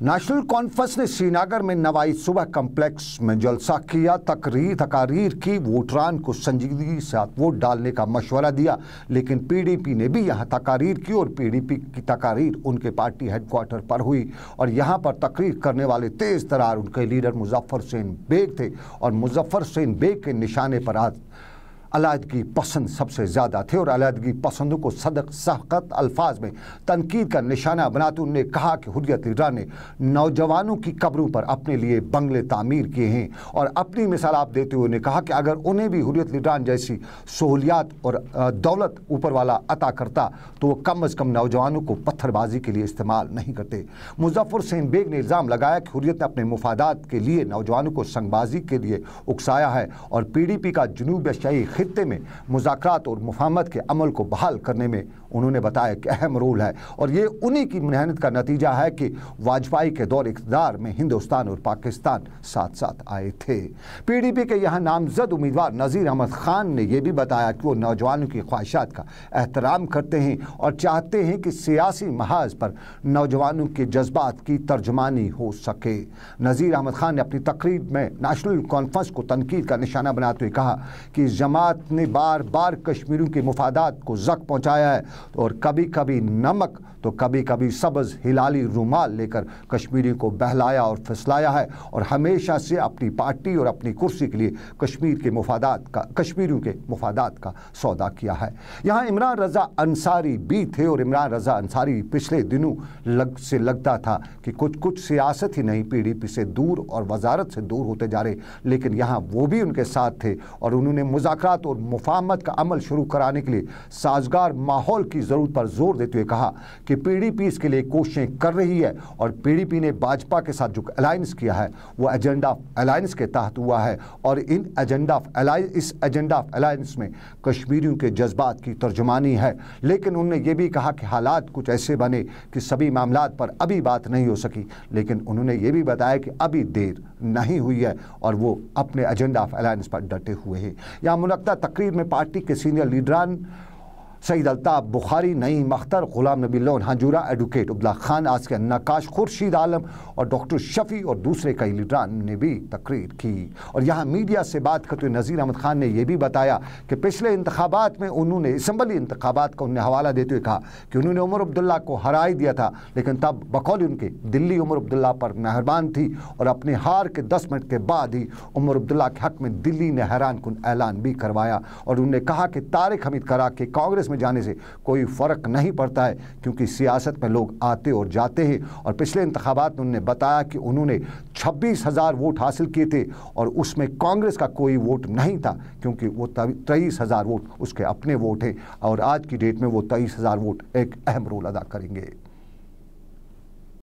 National conference ने श्रीनगर में नवाई सुबह कम्प्लेक्स में जलसा किया। तकरीर तकारीर की वोटरान को संजीदगी के साथ वोट डालने का मशवरा दिया। लेकिन पीडीपी ने भी यहाँ तकारीर की और पीडीपी की तकारीर उनके पार्टी हेडक्वार्टर पर हुई और यहाँ पर तकरीर करने वाले तेज तरार उनके लीडर मुजफ्फर हुसैन बेग थे और मुजफ्फर हुसैन बेग के निशाने पर आज अलादगी पसंद सबसे ज़्यादा थे और अलादगी पसंदों को सदक सहकत अल्फाज में तनकीद का निशाना बनाते उन्होंने कहा कि हुरियत लीडर ने नौजवानों की कब्रों पर अपने लिए बंगले तामीर किए हैं और अपनी मिसाल आप देते हुए उन्होंने कहा कि अगर उन्हें भी हुरियत लीडरान जैसी सहूलियात और दौलत ऊपर वाला अता करता तो वो कम अज़ कम नौजवानों को पत्थरबाजी के लिए इस्तेमाल नहीं करते। मुजफ्फर हुसैन बेग ने इल्ज़ाम लगाया कि हुरियत ने अपने मुफादात के लिए नौजवानों को संगबाजी के लिए उकसाया है और पी डी पी का जनूब एशियाई खत्े में मुजाकर और मुफामत के अमल को बहाल करने में उन्होंने बताया कि अहम रोल है। और ये उन्हीं की मेहनत का नतीजा है कि वाजपेयी के दौर इकतदार में हिंदुस्तान और पाकिस्तान साथ साथ आए थे। पीडीपी के यहाँ नामजद उम्मीदवार नज़ीर अहमद खान ने यह भी बताया कि वो नौजवानों की ख्वाहिशात का एहतराम करते हैं और चाहते हैं कि सियासी महाज पर नौजवानों के जज्बात की तर्जमानी हो सके। नज़ीर अहमद खान ने अपनी तकरीब में नेशनल कॉन्फ्रेंस को तनकीद का निशाना बनाते हुए कहा कि जमात ने बार बार कश्मीरियों के मुफादात को जख्म पहुँचाया है। और कभी कभी नमक तो कभी कभी सब्ज़, हिलाली, रूमाल लेकर कश्मीरी को बहलाया और फिसलाया है। और हमेशा से अपनी पार्टी और अपनी कुर्सी के लिए कश्मीर के मुफादात का, कश्मीरियों के मुफादात का सौदा किया है। यहाँ इमरान रज़ा अंसारी भी थे और इमरान रज़ा अंसारी पिछले दिनों लग, से लगता था कि कुछ कुछ सियासत ही नहीं पी डी पी से दूर और वजारत से दूर होते जा रहे। लेकिन यहाँ वो भी उनके साथ थे और उन्होंने मुजाकर और मुफामत का अमल शुरू कराने के लिए साजगार माहौल की ज़रूरत पर ज़ोर देते हुए कहा कि पीडीपी इसके लिए कोशिशें कर रही है और पीडीपी ने भाजपा के साथ जो अलायंस किया है, वो एजेंडा ऑफ़ अलायंस के तहत हुआ है और इन एजेंडा ऑफ़ अलायंस इस एजेंडा ऑफ़ अलायंस में कश्मीरियों के जज्बात की तर्जुमानी है। लेकिन उन्होंने ये भी कहा कि हालात कुछ ऐसे बने कि सभी मामला पर अभी बात नहीं हो सकी, लेकिन उन्होंने ये भी बताया कि अभी देर नहीं हुई है और वो अपने एजेंडा ऑफ़ अलायंस पर डटे हुए हैं। यहाँ मुनदा तकरीर में पार्टी के सीनियर लीडरान सईद अल्ताफ़ बुखारी, नईम अख्तर, ग़ुलाम नबी लोन, हंजूरा एडवोकेट उबला खान आज के नकाश खुर्शीद आलम और डॉक्टर शफ़ी और दूसरे कई लीडरान ने भी तकरीर की। और यहाँ मीडिया से बात करते हुए नज़ीर अहमद खान ने यह भी बताया कि पिछले इंतबात में उन्होंने इसम्बली इंतबात का उन्हें हवाला देते हुए कहा कि उन्होंने उमर अब्दुल्ला को हरा ही दिया था, लेकिन तब बकौल उनके दिल्ली उमर अब्दुल्ला पर मेहरबान थी और अपने हार के दस मिनट के बाद ही उमर अब्दुल्ला के हक में दिल्ली ने हैरान कन ऐलान भी करवाया। और उन्होंने कहा कि तारिक हमीद करा के कांग्रेस कांग्रेस में जाने से कोई फ़र्क नहीं पड़ता है, क्योंकि सियासत में लोग आते और जाते हैं। और पिछले इंतबात में उन्होंने बताया कि उन्होंने छब्बीस हज़ार वोट हासिल किए थे और उसमें कांग्रेस का कोई वोट नहीं था, क्योंकि वो तेईस हज़ार वोट उसके अपने वोट हैं। और आज की डेट में वो तेईस हज़ार वोट एक अहम रोल अदा करेंगे।